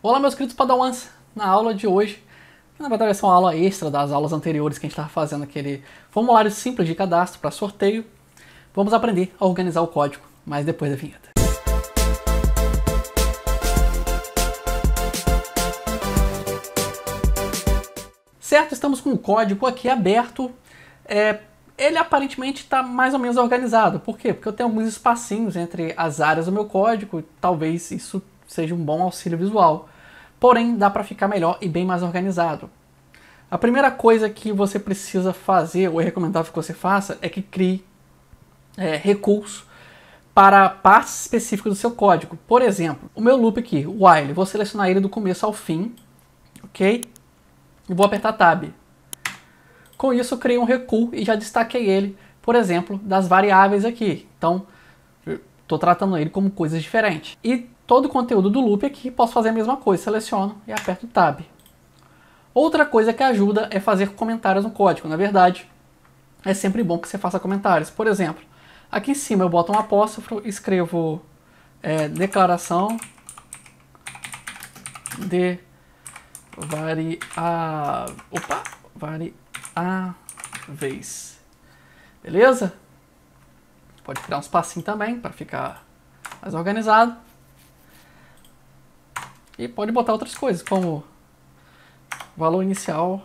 Olá meus queridos padawans, na aula de hoje, que na verdade ser uma aula extra das aulas anteriores que a gente estava fazendo aquele formulário simples de cadastro para sorteio, vamos aprender a organizar o código, mas depois da vinheta. Certo, estamos com o código aqui aberto, é, ele aparentemente está mais ou menos organizado. Por quê? Porque eu tenho alguns espacinhos entre as áreas do meu código, talvez isso seja um bom auxílio visual. Porém, dá para ficar melhor e bem mais organizado. A primeira coisa que você precisa fazer, ou é recomendável que você faça, é que crie é, recurso para partes específicas do seu código. Por exemplo, o meu loop aqui, while, vou selecionar ele do começo ao fim, ok? E vou apertar Tab. Com isso, eu criei um recuo e já destaquei ele, por exemplo, das variáveis aqui. Então, estou tratando ele como coisas diferentes. E todo o conteúdo do loop aqui, posso fazer a mesma coisa, seleciono e aperto Tab. Outra coisa que ajuda é fazer comentários no código. Na verdade, é sempre bom que você faça comentários. Por exemplo, aqui em cima eu boto um apóstrofo, escrevo é, declaração de varia... Opa! variáveis. Beleza? Pode criar um espacinho também para ficar mais organizado. E pode botar outras coisas, como valor inicial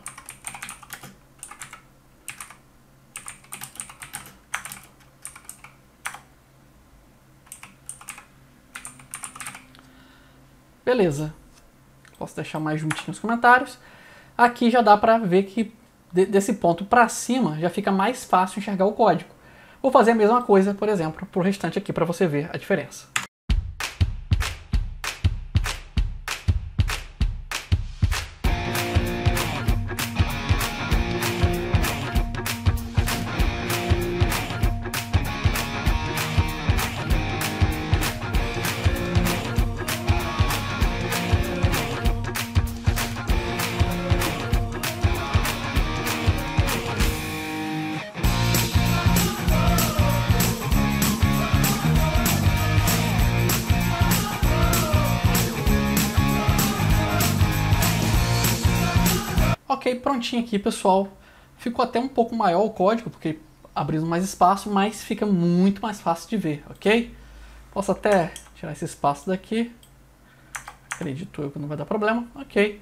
Beleza. Posso deixar mais juntinho os comentários. Aqui já dá para ver que desse ponto para cima já fica mais fácil enxergar o código. Vou fazer a mesma coisa, por exemplo, para o restante aqui para você ver a diferença. Ok, prontinho aqui, pessoal. Ficou até um pouco maior o código, porque abrindo mais espaço, mas fica muito mais fácil de ver, ok? Posso até tirar esse espaço daqui. Acredito eu que não vai dar problema, ok.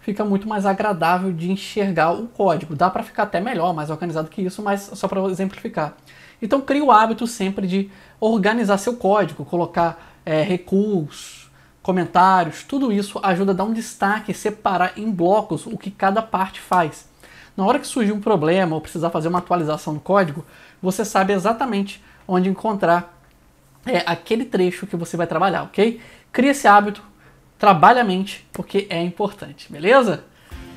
Fica muito mais agradável de enxergar o código. Dá para ficar até melhor, mais organizado que isso, mas só para exemplificar. Então crie o hábito sempre de organizar seu código, colocar é, recursos, comentários, tudo isso ajuda a dar um destaque e separar em blocos o que cada parte faz. Na hora que surgir um problema ou precisar fazer uma atualização no código, você sabe exatamente onde encontrar é, aquele trecho que você vai trabalhar, ok? Cria esse hábito, trabalhe a mente, porque é importante, beleza?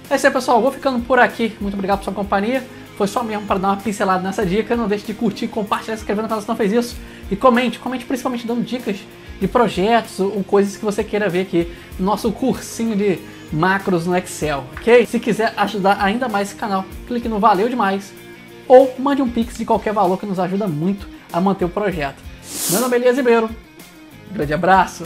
É isso aí, pessoal. Vou ficando por aqui. Muito obrigado pela sua companhia. Foi só mesmo para dar uma pincelada nessa dica. Não deixe de curtir, compartilhar, se inscrever no canal se não fez isso. E comente, comente principalmente dando dicas de projetos ou coisas que você queira ver aqui no nosso cursinho de macros no Excel, ok? Se quiser ajudar ainda mais esse canal, clique no Valeu Demais ou mande um pix de qualquer valor que nos ajuda muito a manter o projeto. Meu nome é Elias Ribeiro, um grande abraço!